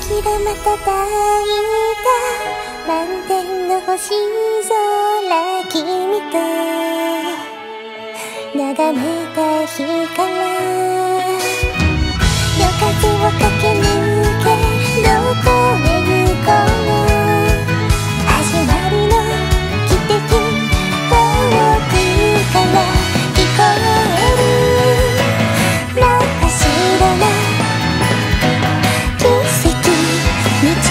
きがまたたいた満天の星空君と眺めた日から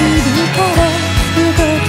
いから動く